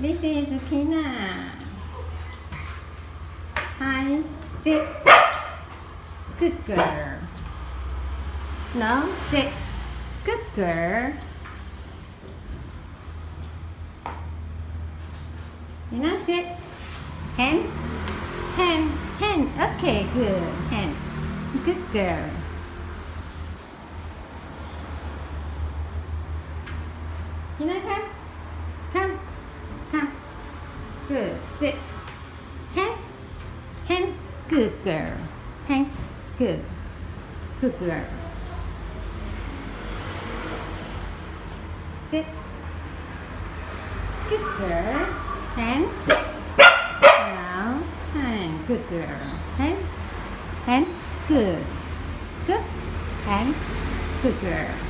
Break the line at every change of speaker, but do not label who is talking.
This is Pinna. Hi, sit. Good girl. No, sit. Good girl. You know, sit. Hand. Hand. Hand. Okay, good. Hand. Good girl. You know. Come. Good. Sit. Hand. Hand. Good girl. Hand. Good. Good girl. Sit. Good girl. Hand. Now. Hand. Good girl. Hand. Hand. Good. Good. Hand. Good girl.